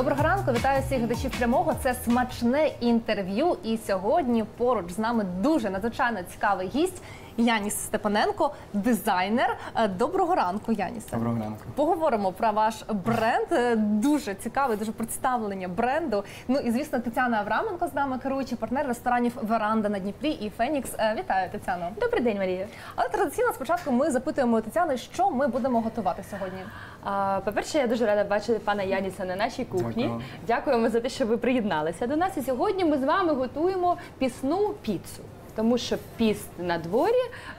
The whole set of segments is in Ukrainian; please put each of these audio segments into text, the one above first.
Доброго ранку, вітаю всіх глядачів прямого. Це смачне інтерв'ю. І сьогодні поруч з нами дуже надзвичайно цікавий гість Яніс Степаненко, дизайнер. Е, Доброго ранку, Янісе. Доброго ранку. Поговоримо про ваш бренд. Е, Дуже цікаве, дуже представлення бренду. Ну і звісно, Тетяна Авраменко з нами керуючий партнер ресторанів Веранда на Дніпрі і Фенікс. Е, Вітаю, Тетяно. Добрий день, Марія. Але традиційно спочатку ми запитуємо Тетяни, що ми будемо готувати сьогодні. По-перше, я дуже рада бачити пана Яніса на нашій кухні. Дякую. Дякуємо за те, що ви приєдналися до нас. І сьогодні ми з вами готуємо пісну піцу. Тому що піст на дворі,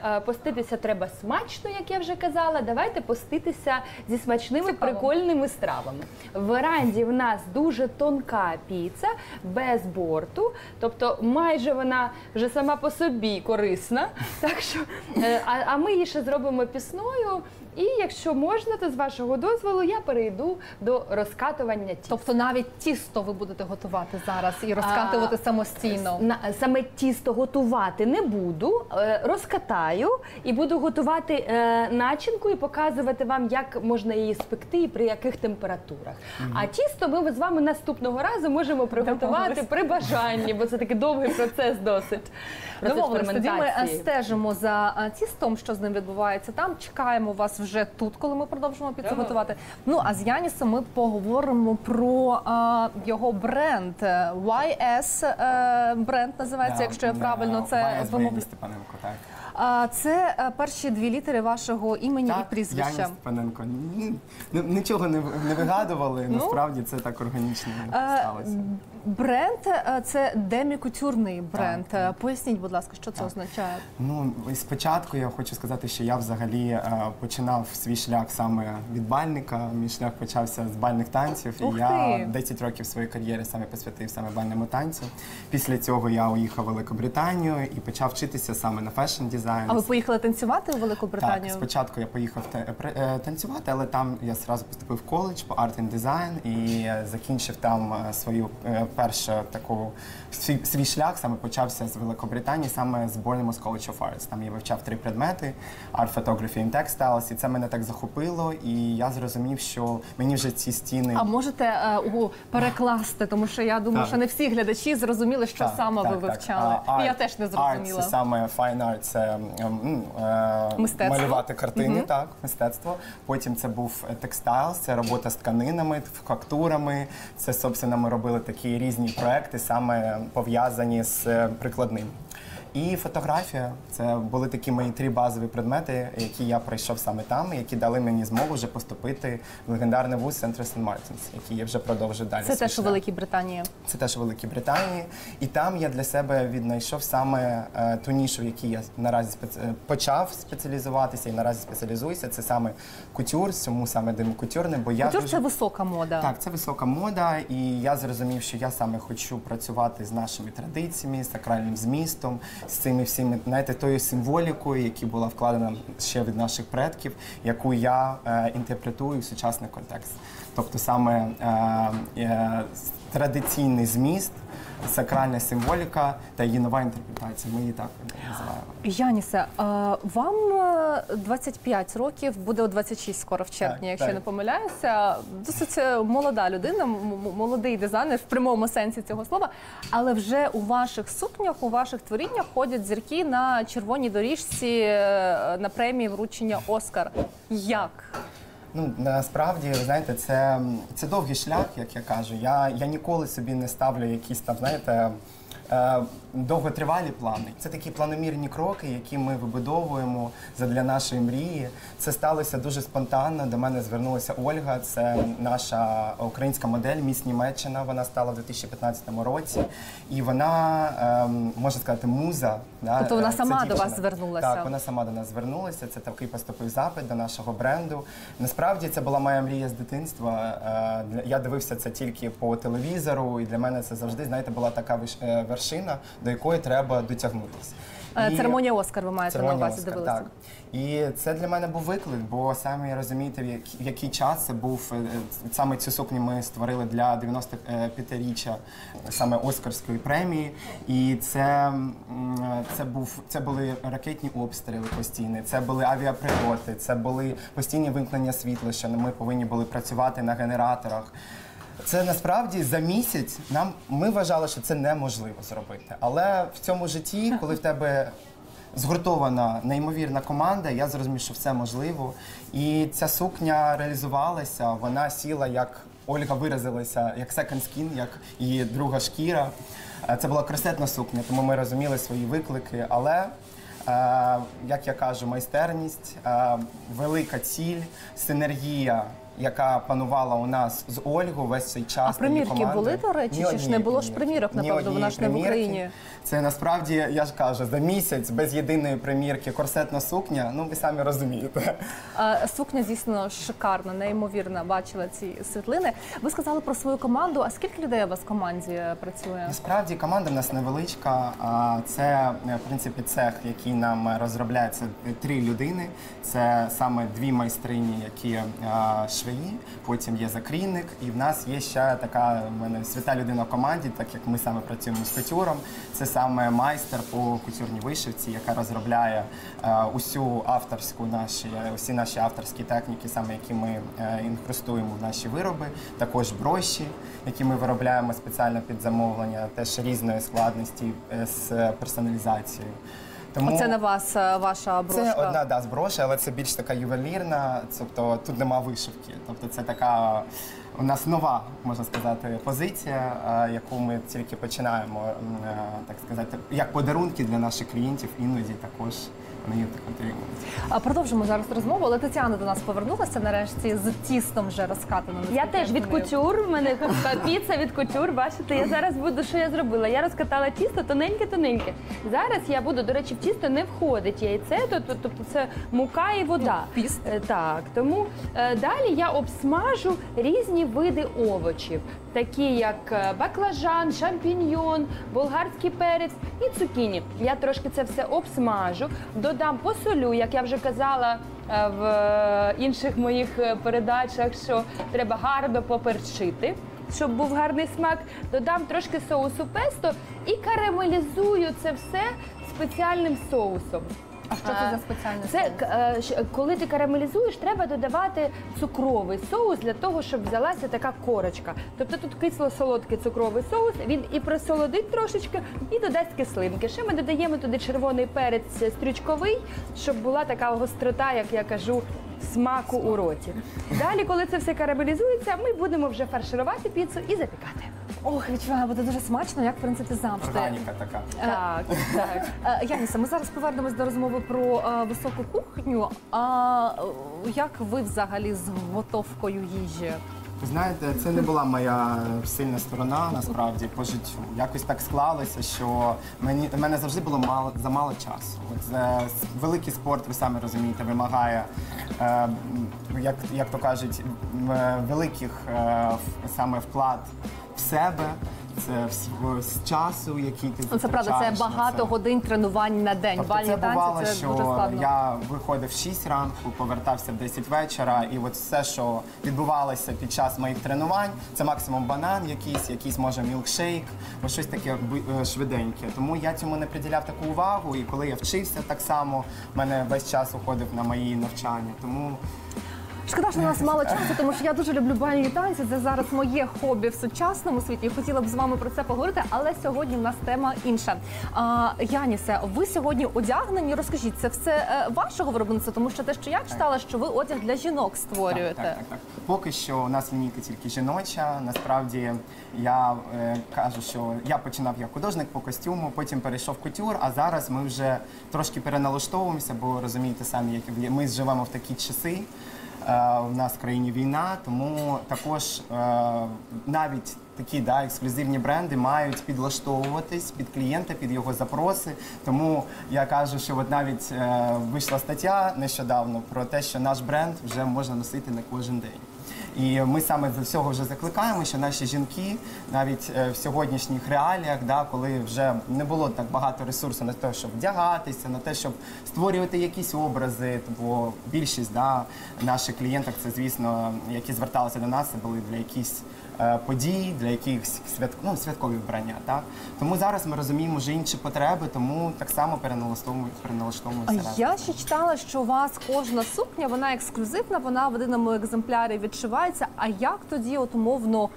е, поститися треба смачно, як я вже казала. Давайте поститися зі смачними Цікаво. прикольними стравами. В веранді в нас дуже тонка піца без борту, тобто майже вона вже сама по собі корисна. Так що, е, а, а ми її ще зробимо пісною. І якщо можна, то з вашого дозволу я перейду до розкатування тіста. Тобто навіть тісто ви будете готувати зараз і розкатувати А, самостійно. На, саме тісто готувати не буду, е, розкатаю і буду готувати е, начинку і показувати вам, як можна її спекти і при яких температурах. А тісто ми з вами наступного разу можемо приготувати при бажанні, бо це такий довгий процес досить. Процес Домовились. Тоді ми е, стежимо за е, тістом, що з ним відбувається там. Чекаємо вас вже тут, коли ми продовжимо піцу готувати. Ну а з Янісом ми поговоримо про а, його бренд Е, YS е, бренд називається, якщо я правильно це вимовлю. Так. А, Це е, перші дві літери вашого імені і прізвища. Яні Степаненко. Ні, ні- Нічого не, в- не вигадували, Ну. насправді це так органічно Е, сталося. Бренд е, це демікутюрний бренд. Е, Поясніть, будь ласка, що це означає? Ну, і спочатку я хочу сказати, що я взагалі е, починав свій шлях саме від бальника. Мій шлях почався з бальних танців. Ух і я ти! 10 років своєї кар'єри саме посвятив саме бальному танцю. Після цього я уїхав в Великобританію і почав вчитися саме на fashion дизайн. А ви поїхали танцювати у Велику Британію? Так, спочатку я поїхав е, танцювати, але там я зразу поступив в коледж по art and design і закінчив там е, свою е, першу таку свій, свій шлях. Саме почався з Великобританії, саме з Bournemouth College of Arts. Там я вивчав три предмети: Art Photography and Textiles, і це мене так захопило. І я зрозумів, що мені вже ці стіни. А можете у, перекласти, тому що я думаю, Так. що не всі глядачі зрозуміли, що Так, саме так, ви так. вивчали. А, І я теж не Art зрозуміла. це саме fine art, це м, е, Мистецтво. малювати картини, так, мистецтво. Потім це був текстайл, це робота з тканинами, фактурами. Це, собственно, ми робили такі різні проекти, саме пов'язані з е, прикладним. І фотографія це були такі мої три базові предмети, які я пройшов саме там, які дали мені змогу вже поступити в легендарний вуз Центру St. Мартінс, який я вже продовжую далі. Це теж у. Великій Британії. Це теж у Великій Британії. І там я для себе віднайшов саме е, ту нішу, в якій я наразі спец... е, почав спеціалізуватися і наразі спеціалізуюся. Це саме кутюр, чому саме демокутюрне, бо я Кутюр дуже... це висока мода. Так, це висока мода, і я зрозумів, що я саме хочу працювати з нашими традиціями, сакральним змістом, з цими всіми, знаєте, тою символікою, яка була вкладена ще від наших предків, яку я е, інтерпретую в сучасний контекст. Тобто саме е, е, традиційний зміст, сакральна символіка та її нова інтерпретація. Ми її так називаємо. Янісе, а вам е, 25 років, буде у 26 скоро в червні, Так, якщо я так. не помиляюся. Досить е, молода людина, молодий дизайнер в прямому сенсі цього слова. Але вже у ваших сукнях, у ваших творіннях ходять зірки на червоній доріжці е, на премії вручення Оскар. Як? Ну насправді, ви знаєте, це, це довгий шлях, як я кажу. Я, я ніколи собі не ставлю якісь там, знаєте. Е, Довготривалі плани. Це такі планомірні кроки, які ми вибудовуємо задля нашої мрії. Це сталося дуже спонтанно. До мене звернулася Ольга. Це наша українська модель, міс Німеччина. Вона стала в 2015 році. І вона, ем, можна сказати, муза. Тобто вона е, сама до вас звернулася? Так, вона сама до нас звернулася. Це такий поступив запит до нашого бренду. Насправді це була моя мрія з дитинства. Е, Я дивився це тільки по телевізору, і для мене це завжди, знаєте, була така е, вершина, до якої треба дотягнутися. Е, І- Церемонія Оскар ви маєте на увазі Оскар, дивилися? Так. І це для мене був виклик, бо самі розумієте, в який, в який час це був е, саме цю сукню ми створили для 95-річчя саме Оскарської премії. І це, це був це були ракетні обстріли постійні, це були авіаприльоти, це були постійні вимкнення світла, що ми повинні були працювати на генераторах. Це насправді за місяць нам ми вважали, що це неможливо зробити. Але в цьому житті, коли в тебе згуртована неймовірна команда, я зрозумів, що все можливо. І ця сукня реалізувалася. Вона сіла як Ольга виразилася, як second skin, як її друга шкіра. Е, Це була красетна сукня, тому ми розуміли свої виклики. Але е, як я кажу, майстерність, е, велика ціль, синергія, яка панувала у нас з Ольгою весь цей час. А примірки були, до речі, чи ж не було ж примірок, напевно, вона ж не в. Україні. Це насправді, я ж кажу, за місяць без єдиної примірки корсетна сукня, ну ви самі розумієте. Е, Сукня, звісно, шикарна, неймовірна. Бачила ці світлини. Ви сказали про свою команду. А скільки людей у вас в команді працює? Насправді команда в нас невеличка. а Це в принципі цех, який нам розробляє це три людини. Це саме дві майстрині, які швеї. Потім є закрійник, і в нас є ще така в мене свята людина в команді, так як ми саме працюємо з кутюром. Це саме майстер по кутюрній вишивці, яка розробляє е, усю авторську наші усі наші авторські техніки, саме які ми е, інкрустуємо в наші вироби. Також броші, які ми виробляємо спеціально під замовлення, теж різної складності е, з персоналізацією. Тому Оце на вас е, ваша брошка. це одна да, з броші, але це більш така ювелірна, тобто тут нема вишивки. Тобто це така у нас нова, можна сказати, позиція, е, яку ми тільки починаємо, м, е, так сказати, як подарунки для наших клієнтів, іноді також так отримують. А продовжимо зараз розмову. Але Тетяна до нас повернулася нарешті з тістом вже розкатаним. Я теж від кутюр. У мене піца від кутюр. Бачите, я зараз буду, що я зробила. Я розкатала тісто тоненьке-тоненьке. Зараз я буду, до речі, в тісто не входить яйце, тобто, тобто це мука і вода. Ну, піст. Е, Так, тому е, далі я обсмажу різні види овочів, такі як е, баклажан, шампіньйон, болгарський перець і цукіні. Я трошки це все обсмажу, додам посолю, як я вже казала е, в е, інших моїх передачах, що треба гарно поперчити. Щоб був гарний смак, додам трошки соусу песто і карамелізую це все спеціальним соусом. А що це за спеціальний Це е, коли ти карамелізуєш, треба додавати цукровий соус для того, щоб взялася така корочка. Тобто тут кисло-солодкий цукровий соус, він і присолодить трошечки, і додасть кислинки. Ще ми додаємо туди червоний перець стрючковий, щоб була така гострота, як я кажу. Смаку у роті. Далі, коли це все карамелізується, ми будемо вже фарширувати піцу і запікати. Ох, відчуваю, буде дуже смачно, як в принципі завжди. Органіка така. Так, так. Е, Яніса, ми зараз повернемось до розмови про е, високу кухню. А е, як ви взагалі з готовкою їжі? Ви Знаєте, це не була моя сильна сторона насправді по життю. Якось так склалося, що мені в мене завжди було мало замало часу. От е, великий спорт, ви самі розумієте, вимагає, е, як, як то кажуть, великих е, саме вклад себе. Це в, в- з часу, який ти Ну, це правда, це багато годин тренувань на день. Тобто Бальні це танці бувало, це що дуже складно. я виходив в 6 ранку, повертався в 10 вечора, і от все, що відбувалося під час моїх тренувань, це максимум банан, якийсь, якийсь може мілкшейк, ось щось таке е, швиденьке. Тому я цьому не приділяв таку увагу. І коли я вчився так само, в мене весь час уходив на мої навчання. Тому Шкода, що у нас мало часу, тому що я дуже люблю бальні танці. Це зараз моє хобі в сучасному світі. Хотіла б з вами про це поговорити, але сьогодні в нас тема інша. А, Янісе, ви сьогодні одягнені. Розкажіть, це все е, вашого виробництва, тому що те, що я читала, що ви одяг для жінок створюєте. Так, так, так, так. Поки що у нас лінійка тільки жіноча. Насправді я е, кажу, що я починав як художник по костюму, потім перейшов кутюр, а зараз ми вже трошки переналаштовуємося, бо розумієте самі, як ми живемо в такі часи. Е, У нас в країні війна, тому також е, навіть такі да, ексклюзивні бренди мають підлаштовуватись під клієнта, під його запроси. Тому я кажу, що от навіть е, вийшла стаття нещодавно про те, що наш бренд вже можна носити на кожен день. І ми саме за цього вже закликаємо, що наші жінки навіть е, в сьогоднішніх реаліях, да, коли вже не було так багато ресурсу на те, щоб вдягатися, на те, щоб створювати якісь образи. Бо більшість да, наших клієнток, це звісно, які зверталися до нас, це були для якихось е, подій, для якихось свят... ну, святкові вбрання. Так? Тому зараз ми розуміємо вже інші потреби, тому так само переналаштовуємо А переналаштовуємося. я ще читала, що у вас кожна сукня, вона ексклюзивна, вона в єдиному екземплярі відшивається. А як тоді, от умовно,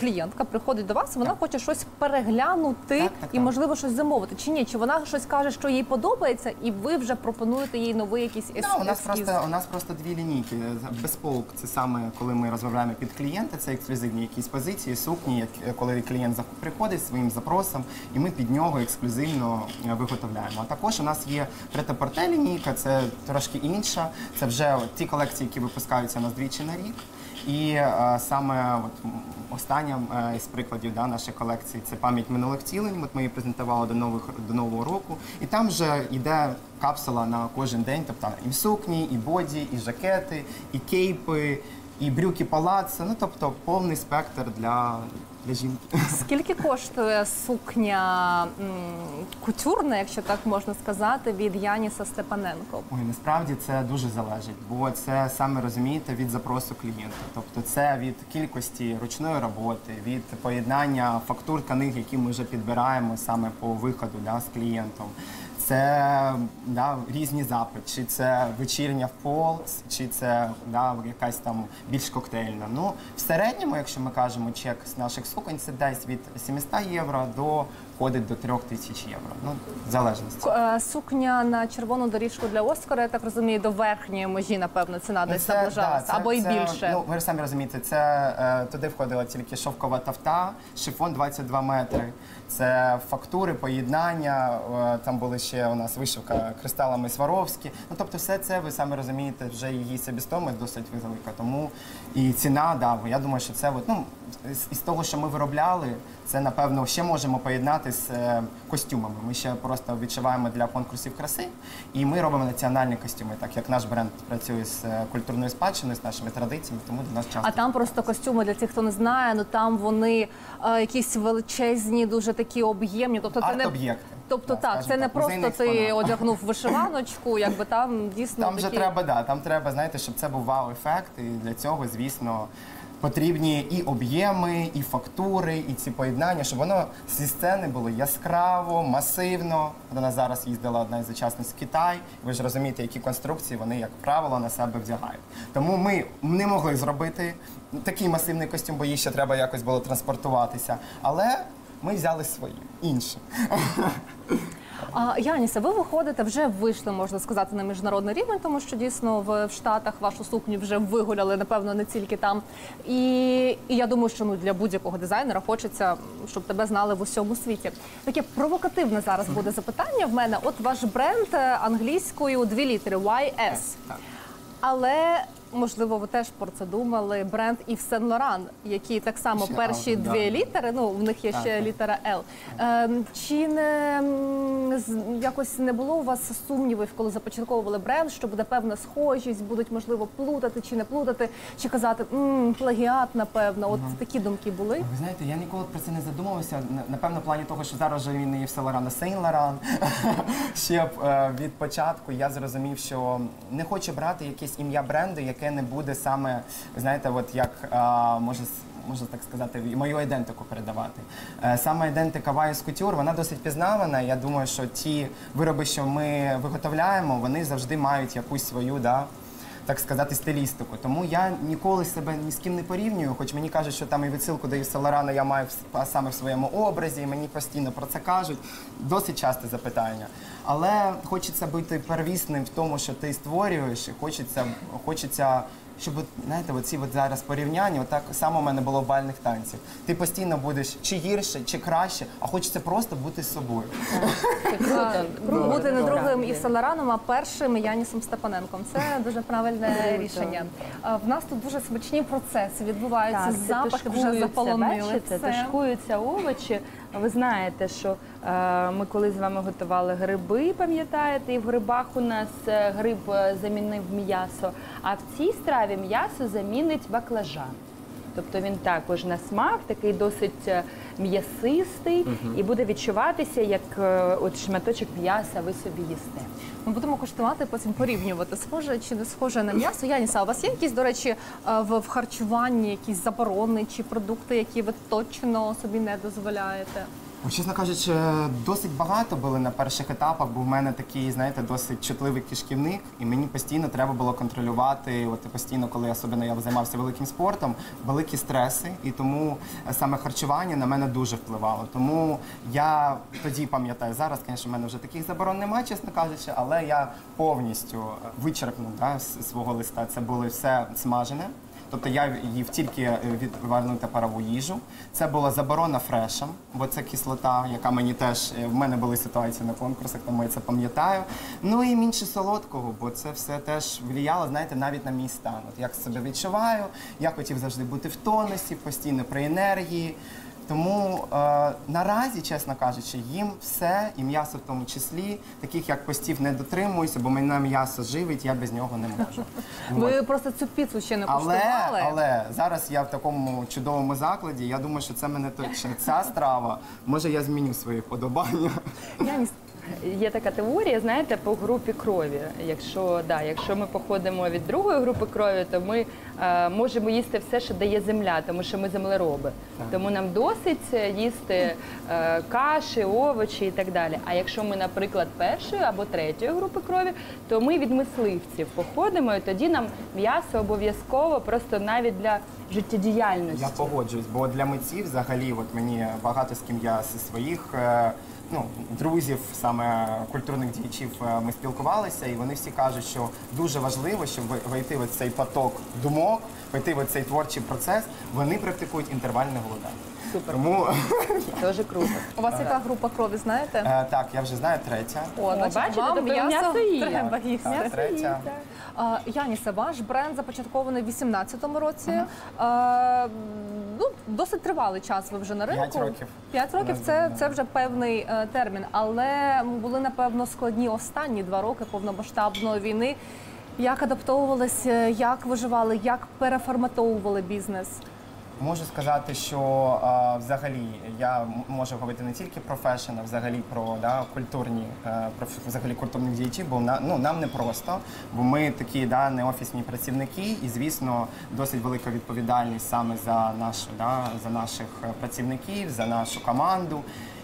клієнтка приходить до вас, вона хоче щось переглянути Так, так, і, так. можливо, щось замовити. Чи ні? Чи вона щось каже, що їй подобається, і ви вже пропонуєте їй новий якийсь ес- Да, у нас просто у нас просто дві лінійки. Безполк це саме коли ми розробляємо під клієнта, це ексклюзивні якісь позиції, сукні, як коли клієнт приходить зі своїм запросом, і ми під нього ексклюзивно е, виготовляємо. А також у нас є претапорте лінійка, це трошки інша. Це вже ті колекції, які випускаються у нас двічі на рік. І е, саме от, остання е, із прикладів да, нашої колекції це пам'ять минулих цілень. От ми її презентували до нових до нового року. І там вже йде капсула на кожен день, тобто і сукні, і боді, і жакети, і кейпи, і брюки палаццо. Ну тобто повний спектр для, для жінки. Скільки коштує сукня м, кутюрна, якщо так можна сказати, від Яніса Степаненко? Ой, насправді це дуже залежить, бо це саме розумієте від запросу клієнта. Тобто це від кількості ручної роботи, від поєднання фактур тканин, які ми вже підбираємо саме по виходу да, з клієнтом. Це да, різні запити, чи це вечірня в пол, чи це да, якась там більш коктейльна. Ну, в середньому, якщо ми кажемо чек з наших суконь, це десь від 700 євро до ходить до 3000 євро. Ну, в залежності. Е, Сукня на червону доріжку для Оскара, я так розумію, до верхньої межі, напевно, ціна Ну, десь це- наближалася, да, це- або і більше. Ну, ви ж самі розумієте, це е, туди входила тільки шовкова тафта, шифон 22 метри. Це фактури, поєднання. е, там були ще у нас вишивка кристалами Сваровські. Ну тобто, все це ви самі розумієте, вже її себістомість досить велика. Тому і ціна, да, я думаю, що це от, ну, з, із того, що ми виробляли, це напевно ще можемо поєднати з е, костюмами. Ми ще просто відшиваємо для конкурсів краси, і ми робимо національні костюми, так як наш бренд працює з е, культурною спадщиною, з нашими традиціями, тому до нас часто. А там просто костюми для тих, хто не знає. Ну там вони е, якісь величезні, дуже такі об'ємні. Тобто це не Арт-об'єкти. тобто так, скажімо це не так, просто ти одягнув вишиваночку, якби там дійсно Там вже такі... треба, да, там треба, знаєте, щоб це був вау-ефект, і для цього, звісно. Потрібні і об'єми, і фактури, і ці поєднання, щоб воно зі сцени було яскраво, масивно. До нас зараз їздила одна із учасниць в Китай. Ви ж розумієте, які конструкції вони, як правило, на себе вдягають. Тому ми не могли зробити такий масивний костюм, бо їй ще треба якось було транспортуватися. Але ми взяли свої інші. А, Яніса, ви виходите, вже вийшли, можна сказати, на міжнародний рівень, тому що дійсно в, в Штатах вашу сукню вже вигуляли, напевно, не тільки там. І, і я думаю, що ну для будь-якого дизайнера хочеться, щоб тебе знали в усьому світі. Таке провокативне зараз буде запитання в мене. От ваш бренд е, англійською дві літери YS. Але можливо, ви теж про це думали. Бренд Yves Saint Laurent, які так само Ще перші L, да. дві літери. Ну в них є Так, ще так. літера L. Ем, чи не якось не було у вас сумнівів, коли започатковували бренд, що буде певна схожість, будуть можливо плутати чи не плутати, чи казати м, плагіат, напевно. От такі думки були. Ви знаєте, я ніколи про це не задумувався. Напевно, в плані того, що зараз вже він і в Селоран, а Сейн Лоран. Ще б, е, від початку я зрозумів, що не хочу брати якесь ім'я бренду, яке не буде саме, знаєте, от як е, може. Можна так сказати, мою ідентику передавати. Е, Саме ідентика Вайс Couture, вона досить пізнавана. Я думаю, що ті вироби, що ми виготовляємо, вони завжди мають якусь свою да, так сказати, стилістику. Тому я ніколи себе ні з ким не порівнюю, хоч мені кажуть, що там і відсилку до Єва Лорана я маю в- саме в своєму образі, і мені постійно про це кажуть. Досить часте запитання. Але хочеться бути первісним в тому, що ти створюєш, і хочеться, хочеться. Щоб знаєте, оці от зараз порівняння, отак само у мене було в бальних танцях. Ти постійно будеш чи гірше, чи краще, а хочеться просто бути з собою. Е, Бути не другим Ів Сен-Лораном, а першим Янісом Степаненком. Це дуже правильне рішення. В нас тут дуже смачні процеси відбуваються. Запахи вже заполонили. Бачите, все. тушкуються овочі. Ви знаєте, що е, ми коли з вами готували гриби, пам'ятаєте, і в грибах у нас е, гриб е, замінив м'ясо, а в цій страві м'ясо замінить баклажан. Тобто він також на смак, такий досить м'ясистий м'ясистий і буде відчуватися як е, от шматочок м'яса ви собі їсте. Ми будемо куштувати, потім порівнювати, схоже чи не схоже на м'ясо. Яніса, а у вас є якісь, до речі, е, в, в харчуванні якісь заборони чи продукти, які ви точно собі не дозволяєте? Ой, Чесно кажучи, досить багато були на перших етапах, бо в мене такий, знаєте, досить чутливий кишківник, і мені постійно треба було контролювати. От постійно, коли особливо я займався великим спортом, великі стреси, і тому е, саме харчування на мене дуже впливало. Тому я тоді пам'ятаю, зараз, звісно, в мене вже таких заборон немає, чесно кажучи, але я повністю е, вичерпнув да, свого листа. Це було все смажене. Тобто я їв тільки відвернути відварну та парову їжу. Це була заборона фрешем, бо це кислота, яка мені теж е, в мене були ситуації на конкурсах, тому я це пам'ятаю. Ну і менше солодкого, бо це все теж влияло, знаєте, навіть на мій стан. От як себе відчуваю, я хотів завжди бути в тонусі, постійно при енергії. Тому е, наразі, чесно кажучи, їм все, і м'ясо в тому числі, таких як постів не дотримуюся, бо мене м'ясо живить, я без нього не можу. Ви просто цю піцу ще не Але, куштували. але зараз я в такому чудовому закладі. Я думаю, що це мене точно ця страва. Може, я зміню свої вподобання. Я Є така теорія, знаєте, по групі крові. Якщо да, якщо ми походимо від другої групи крові, то ми е, можемо їсти все, що дає земля, тому що ми землероби. Тому нам досить їсти е, каші, овочі і так далі. А якщо ми, наприклад, першої або третьої групи крові, то ми від мисливців походимо, і тоді нам м'ясо обов'язково просто навіть для життєдіяльності. Я погоджуюсь, бо для митців взагалі, от мені багато з ким я зі своїх. е, Ну, друзів, саме культурних діячів, е, ми спілкувалися, і вони всі кажуть, що дуже важливо, щоб вийти в цей поток думок, вийти в цей творчий процес. Вони практикують інтервальне голодання. Супер. Тому Дуже круто. У вас яка група крові, знаєте? е, так, я вже знаю третя. О, значить, бачите, вам тобто м'ясо м'ясо треба їсти. третя. А, Янісе, ваш бренд започаткований в 2018 році. Ага. ну, досить тривалий час ви вже на ринку. П'ять років. П'ять років це, це вже певний е, термін. Але були, напевно, складні останні два роки повномасштабної війни. Як адаптовувалися, як виживали, як переформатовували бізнес? Можу сказати, що а, взагалі я можу говорити не тільки про fashion, а взагалі про да, культурні, е, про взагалі культурних діячів, бо на, ну, нам не просто, бо ми такі да, не офісні працівники, і звісно, досить велика відповідальність саме за нашу, да, за наших е, працівників, за нашу команду.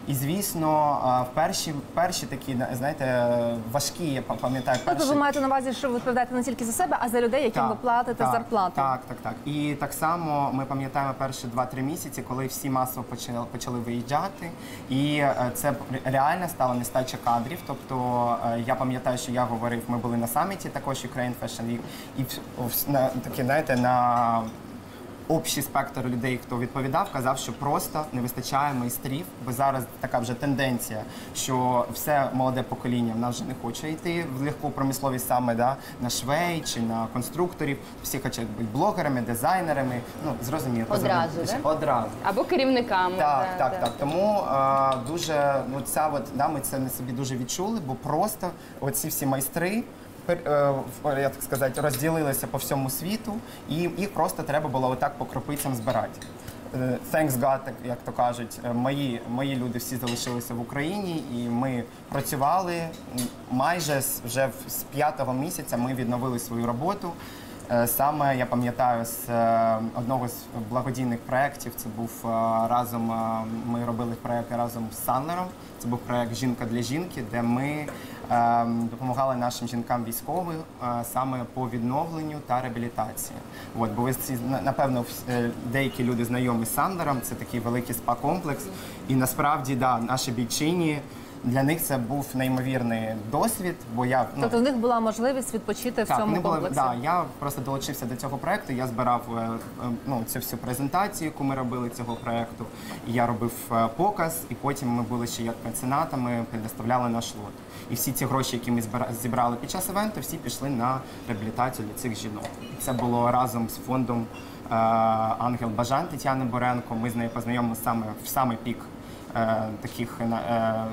І звісно, в перші, перші такі, на- знаєте, важкі, я па- пам'ятаю, Тобто ви маєте на увазі, що ви відповідаєте не тільки за себе, а за людей, яким ви платите так, зарплату. Так, так, так. І так само ми пам'ятаємо перші 2-3 місяці, коли всі масово почали, почали виїжджати. І е, це реально стало нестача кадрів. Тобто е, я пам'ятаю, що я говорив, ми були на саміті також Ukraine Fashion Week, і в- в- на такі, знаєте, на общий спектр людей, хто відповідав, казав, що просто не вистачає майстрів, бо зараз така вже тенденція, що все молоде покоління в нас вже не хоче йти в легку промисловість саме да, на швей чи на конструкторів. Всі хочуть бути блогерами, дизайнерами. Ну зрозуміло, Одразу, позивно. да? одразу. Або керівниками. Так, да, так, да. так. Тому е, дуже ну ця от да, ми це на собі дуже відчули, бо просто оці всі майстри. Пер- е, Як сказати, розділилися по всьому світу, і їх просто треба було отак по кропицям збирати. Е, Thanks God, як то кажуть, е, мої, мої люди всі залишилися в Україні, і ми працювали майже вже з п'ятого місяця. Ми відновили свою роботу. Е, Саме я пам'ятаю з е, одного з благодійних проєктів. Це був е, разом. е, Ми робили проєкт разом з Саннером. Це був проєкт Жінка для жінки, де ми е, допомагали нашим жінкам військовим е, саме по відновленню та реабілітації. От, бо ви напевно е, деякі люди знайомі з Сандером. Це такий великий спа-комплекс. І насправді да, наші бійчині. Для них це був неймовірний досвід, бо я ну, Тобто в них була можливість відпочити в так, цьому не було, комплексі. да, я просто долучився до цього проекту. Я збирав е, е, ну, цю всю презентацію, яку ми робили цього проекту. І я робив е, показ, і потім ми були ще як меценатами, предоставляли наш лот. І всі ці гроші, які ми збира- зібрали під час івенту, всі пішли на реабілітацію для цих жінок. І це було разом з фондом е, Ангел Бажан Тетяни Боренко. Ми з нею познайомилися саме в самий пік е, таких е,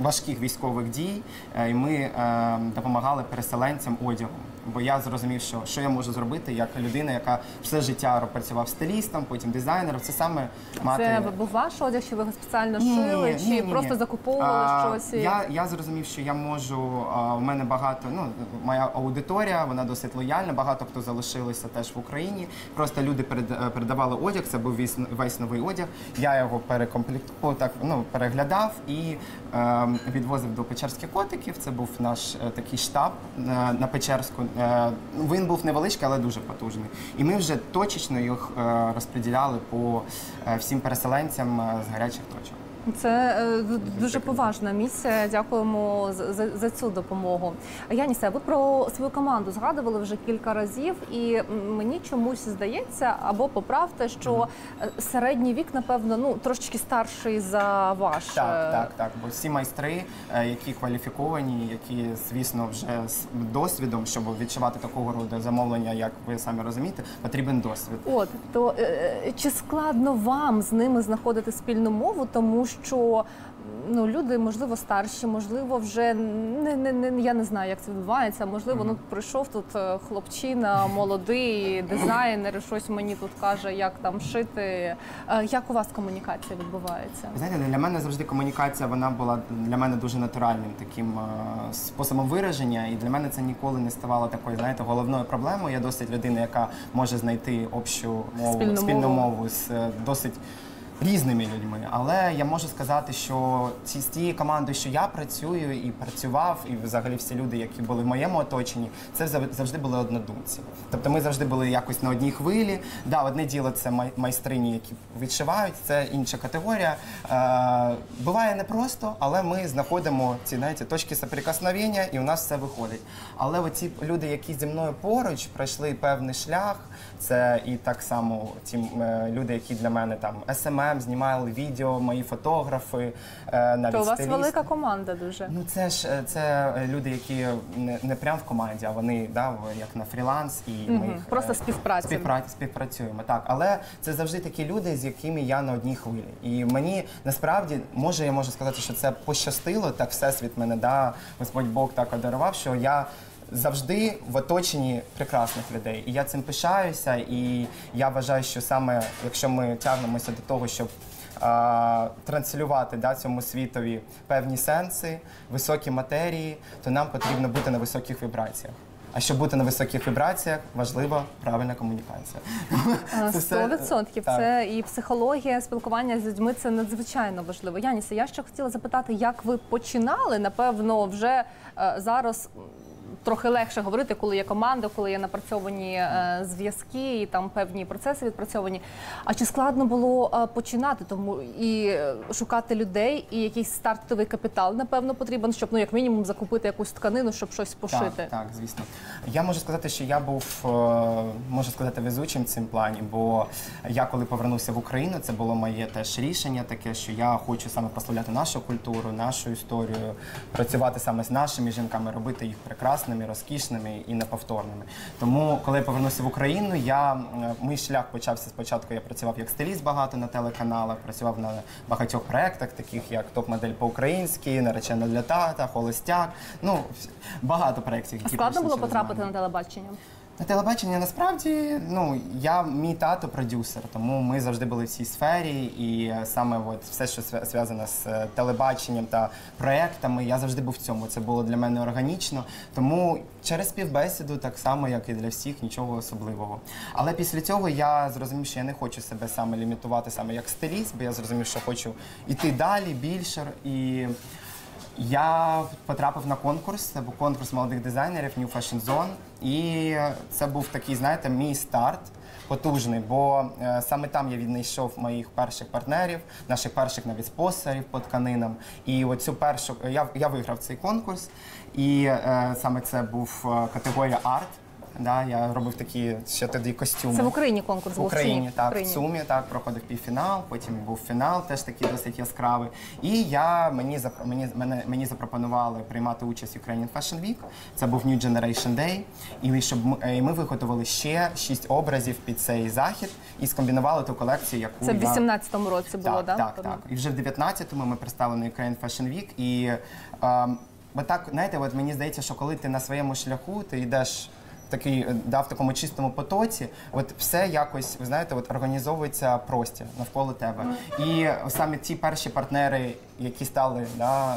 важких військових дій, е, і ми е, допомагали переселенцям одягом. Бо я зрозумів, що, що я можу зробити як людина, яка все життя працював стилістом, потім дизайнером. Це саме мати Це був ваш одяг, чи ви його спеціально Ні, шили, ні, чи ні, ні, просто закуповували А, щось? і- Я, я зрозумів, що я можу. А, у мене багато, ну моя аудиторія, вона досить лояльна. Багато хто залишилися теж в Україні. Просто люди перед, е, передавали одяг. Це був весь, весь новий одяг. Я його перекомплектував, так ну переглядав і е, відвозив до Печерських котиків. Це був наш е, такий штаб е, на Печерську. Е, він був невеличкий, але дуже потужний. І ми вже точечно їх е, розподіляли по е, всім переселенцям з гарячих точок. Це е, дуже поважна місія. Дякуємо за, за, цю допомогу. Янісе, ви про свою команду згадували вже кілька разів, і мені чомусь здається, або поправте, що е, середній вік, напевно, ну трошечки старший за ваш. Так, Е, так, так. Бо всі майстри, які кваліфіковані, які, звісно, вже з досвідом, щоб відчувати такого роду замовлення, як ви самі розумієте, потрібен досвід. От то чи складно вам з ними знаходити спільну мову, тому що ну люди можливо старші, можливо, вже не, не, не я не знаю, як це відбувається. Можливо, ну прийшов тут е, хлопчина, молодий дизайнер, щось мені тут каже, як там шити. Е, Як у вас комунікація відбувається? Знаєте, для мене завжди комунікація вона була для мене дуже натуральним таким е, способом вираження, і для мене це ніколи не ставало такою, знаєте, головною проблемою. Я досить людина, яка може знайти общу мову, Спільну спільну, мову. мову з досить. Різними людьми, але я можу сказати, що ці з тією командою, що я працюю і працював, і взагалі всі люди, які були в моєму оточенні, це завжди були однодумці. Тобто ми завжди були якось на одній хвилі. Да, одне діло це майстрині, які відшивають, це інша категорія. Е, буває непросто, але ми знаходимо ці знаєте, точки соприкосновення, і у нас все виходить. Але оці люди, які зі мною поруч пройшли певний шлях, це і так само ті е, люди, які для мене там SMM, знімали відео, мої фотографи, е, навіть То у вас стилісти. велика команда дуже. Ну це ж е, це е, люди, які не, не прям в команді, а вони да, як на фріланс, і ми їх Просто співпраця. співпра- співпрацюємо. Так, але це завжди такі люди, з якими я на одній хвилі. І мені насправді може я можу сказати, що це пощастило, так всесвіт мене да, Господь Бог так одарував, що я. Завжди в оточенні прекрасних людей, і я цим пишаюся. І я вважаю, що саме якщо ми тягнемося до того, щоб а, транслювати да, цьому світові певні сенси, високі матерії, то нам потрібно бути на високих вібраціях. А щоб бути на високих вібраціях, важлива правильна комунікація. Все- Сто відсотків. Це і психологія, спілкування з людьми це надзвичайно важливо. Янісе, я ще хотіла запитати, як ви починали? Напевно, вже е, зараз. Трохи легше говорити, коли є команда, коли є напрацьовані е, зв'язки і там певні процеси відпрацьовані. А чи складно було е, починати тому і е, шукати людей, і якийсь стартовий капітал, напевно, потрібен, щоб ну як мінімум закупити якусь тканину, щоб щось пошити? Так, так, звісно. Я можу сказати, що я був, можу сказати, везучим в цим плані, бо я коли повернувся в Україну, це було моє теж рішення таке, що я хочу саме прославляти нашу культуру, нашу історію, працювати саме з нашими жінками, робити їх прекрасними, розкішними і неповторними. Тому, коли я повернувся в Україну, я е, мій шлях почався спочатку. Я працював як стиліст багато на телеканалах, працював на багатьох проєктах, таких як топ-модель по-українськи, наречена для тата, холостяк. Ну багато проєктів, які Складно було потрапити на телебачення? На телебачення насправді ну я мій тато продюсер, тому ми завжди були в цій сфері, і е, саме от все, що зв'я- зв'язано з е, телебаченням та проектами, я завжди був в цьому. Це було для мене органічно. Тому через співбесіду, так само як і для всіх, нічого особливого. Але після цього я зрозумів, що я не хочу себе саме лімітувати саме як стиліст, бо я зрозумів, що хочу йти далі, більше і. Я потрапив на конкурс, це був конкурс молодих дизайнерів New Fashion Zone. І це був такий, знаєте, мій старт потужний, бо е, саме там я віднайшов моїх перших партнерів, наших перших навіть спонсорів по тканинам. І оцю першу я, я виграв цей конкурс, і е, саме це був е, категорія арт. Да, я робив такі ще тоді костюми. Це в Україні конкурс В Україні, так, в Україні. в Сумі так проходив півфінал, потім був фінал, теж такий досить яскравий. І я мені мені мені запропонували приймати участь в Ukrainian Fashion Week. Це був New Generation Day. І щоб ми, е, і ми виготовили ще шість образів під цей захід і скомбінували ту колекцію, яку Це в я 18-му році було, так, да? так, так. І вже в 19-му ми представили на Ukraine Fashion Week. І ем, бо так, знаєте, от мені здається, що коли ти на своєму шляху, ти йдеш такий е, да, в такому чистому потоці, от все якось, ви знаєте, от організовується простір навколо тебе. І саме ті перші партнери, які стали, да,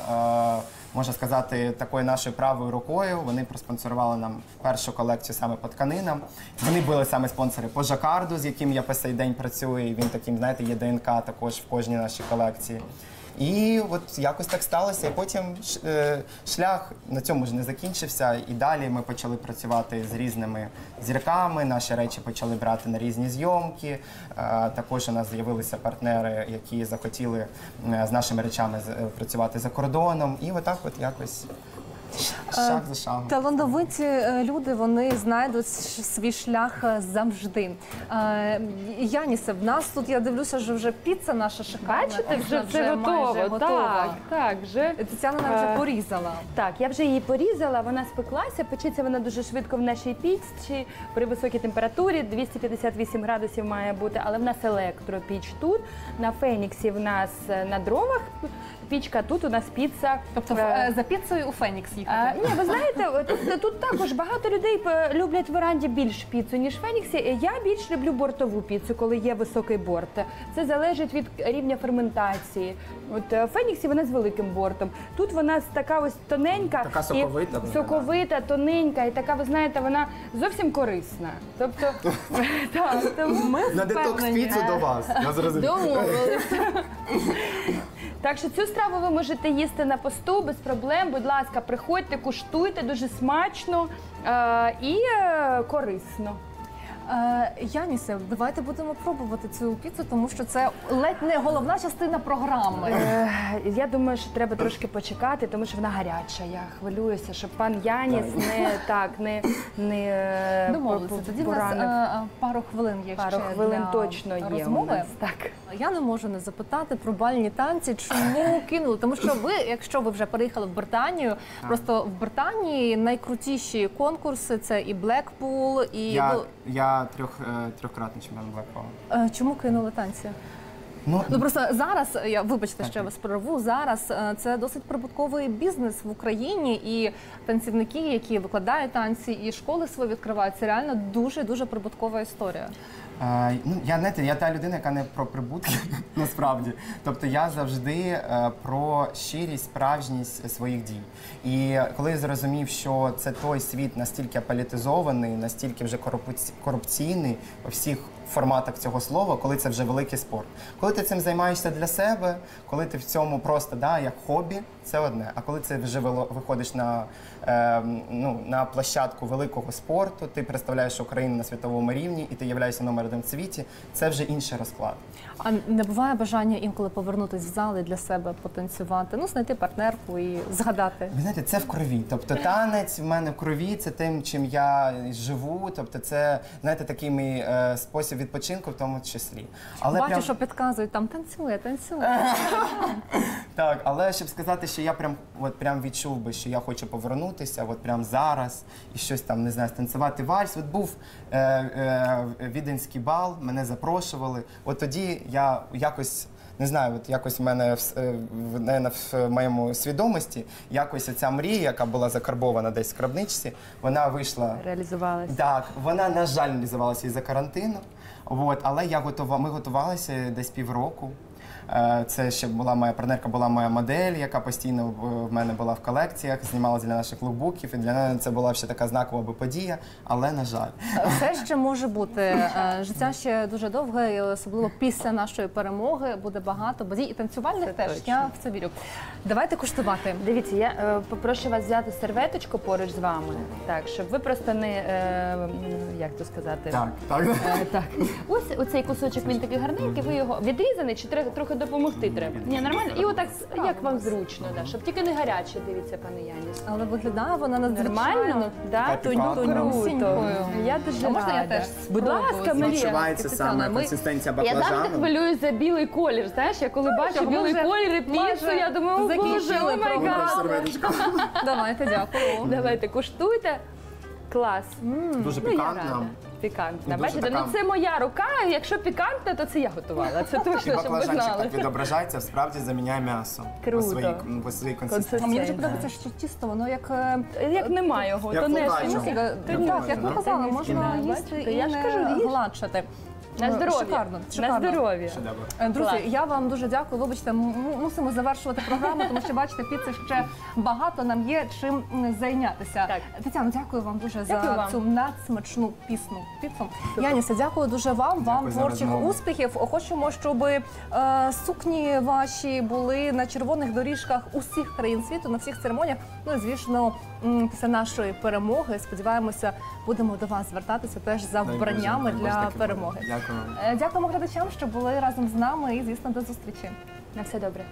е, можна сказати, такою нашою правою рукою, вони проспонсорували нам першу колекцію саме по тканинам. Вони були саме спонсори по жакарду, з яким я по сей день працюю. і Він таким, знаєте, є ДНК також в кожній нашій колекції. І от якось так сталося. І потім е, шлях на цьому ж не закінчився. І далі ми почали працювати з різними зірками. Наші речі почали брати на різні зйомки. Е, Також у нас з'явилися партнери, які захотіли е, з нашими речами працювати за кордоном. І отак, от якось шаг за шагом. Талановиті е, люди вони знайдуть свій шлях е, завжди. Е, Янісе, в нас тут я дивлюся, що вже піца наша шикарна. Бачите, вже все готово. майже готова. Так, так, вже. Тетяна Е, вже порізала. Так, я вже її порізала, вона спеклася, печеться вона дуже швидко в нашій пічці при високій температурі, 258 градусів має бути, але в нас електропіч тут. На Феніксі в нас е, на дровах пічка, тут у нас піца. Тобто е, е, за піцею у Фенікс А, їхати. ні, ви знаєте, тут, тут також багато людей е, люблять в веранді більш піцу, ніж в Феніксі. Я більш люблю бортову піцу, коли є високий борт. Це залежить від рівня ферментації. От е, в Феніксі вона з великим бортом. Тут вона з така ось тоненька, Така і соковита вона, соковита, тоненька, і така, ви знаєте, вона зовсім корисна. Тобто, так, тому ми На детокс піцу до вас. Я зрозумів. Домовилися. Так що цю страву ви можете їсти на посту без проблем. Будь ласка, приходьте, куштуйте дуже смачно е, і е, корисно. Е, Янісе, давайте будемо пробувати цю піцу, тому що це ледь не головна частина програми. Е, я думаю, що треба трошки почекати, тому що вона гаряча. Я хвилююся, щоб пан Яніс не так не, не е, Домовилися. по- Тоді в нас поранив. е, е, пару хвилин є Пару ще хвилин для точно є. у розмови. нас, Так. Я не можу не запитати про бальні танці, чому кинули. Тому що ви, якщо ви вже переїхали в Британію, просто в Британії найкрутіші конкурси це і Блекпул, і Я, ну, я трьох, е, трьохкратний чемпіон Блекпола. е, чому кинули танці? Ну, Ну просто зараз я вибачте, що я вас прорву. Зараз е, це досить прибутковий бізнес в Україні, і танцівники, які викладають танці, і школи свої відкривають, це реально дуже дуже прибуткова історія. Ну, я знаєте, я та людина, яка не про прибутки насправді. Тобто я завжди е, про щирість, справжність своїх дій. І коли я зрозумів, що це той світ настільки політизований, настільки вже корупці- корупційний у всіх форматах цього слова, коли це вже великий спорт. Коли ти цим займаєшся для себе, коли ти в цьому просто да, як хобі, це одне. А коли це вже виходиш на, е, ну, на площадку великого спорту, ти представляєш Україну на світовому рівні і ти являєшся номер один в світі, це вже інший розклад. А не буває бажання інколи повернутися в зал і для себе потанцювати, ну знайти партнерку і згадати. Ви знаєте, це в крові. Тобто танець в мене в крові, це тим, чим я живу. Тобто, це знаєте, такий мій е, спосіб відпочинку в тому числі. Але Бачу, прям- що підказують там танцює, танцює. Так, але щоб сказати, що я прям от прям відчув би, що я хочу повернутися, от прям зараз і щось там не знаю, станцювати вальс. От був е, е, віденський бал, мене запрошували. От тоді я якось. Не знаю, от якось в мене в, с- е, в, моєму свідомості якось ця мрія, яка була закарбована десь в крабничці, вона вийшла Реалізувалася. так, вона, на жаль, реалізувалася із-за карантину. От, але я готова, ми готувалися десь півроку. Е, Це ще була моя партнерка, була моя модель, яка постійно в- мене була в колекціях, знімалася для наших лукбуків. І для мене це була ще така знакова би подія, але на жаль. Все ще може бути. Е, Життя ще дуже довге, і особливо після нашої перемоги буде багато базій і танцювальних Це теж. точно. Я в це вірю. Давайте куштувати. Дивіться, я е, попрошу вас взяти серветочку поруч з вами, так, щоб ви просто не е, як то сказати. Так, так. Е, так. Ось оцей кусочок він такий гарненький, ви його відрізаний, чи треба трохи допомогти треба? Ні, нормально. І отак, як вам зручно, да, щоб тільки не гаряче, дивіться, пане Яніс. Але виглядає вона надзвичайно. Нормально? Да? Круто. Я дуже А можна я рада. теж Будь спробую? ласка, Марія. Відчувається саме ми- консистенція Я завжди баклажану. хвилююсь за білий колір. Знаєш, я коли бачу що, білий колір і піцу, майже я думаю, о боже, закінчили о май програму. гад. Давайте, дякую. Давайте куштуйте. Клас. Дуже Ну, я пікантна. рада. Пікантна. Дуже Бачите, така- ну це моя рука. Якщо пікантна, то це я готувала. Це І точно, щоб ви баклажанчик знали. так відображається, справді заміняє м'ясо Круто. по своїй, по своїй консистенції. А мені дуже Це- подобається, що тісто, воно як е, Як немає його, Як то не що. Мусіка, так, як ви да? казали, можна їсти бачите? і Я ж не кажу, їж. гладшати. На Ну, здоров'я. Шикарно, На здоров'я. Е, Друзі, Клас. я вам дуже дякую. Вибачте, м- м- мусимо завершувати програму, тому що бачите, піци ще багато нам є чим м, зайнятися. Так. Тетяно, дякую вам дуже Дякую за вам. цю надсмачну пісну піцу. Яніса, дякую дуже вам. вам за творчих розмову. успіхів. Хочемо, щоб е, сукні ваші були на червоних доріжках усіх країн світу, на всіх церемоніях. Ну і звісно, після нашої перемоги. Сподіваємося, будемо до вас звертатися теж за вбраннями для перемоги. Дякую. Е, Дякуємо глядачам, що були разом з нами, і звісно, до зустрічі. На все добре.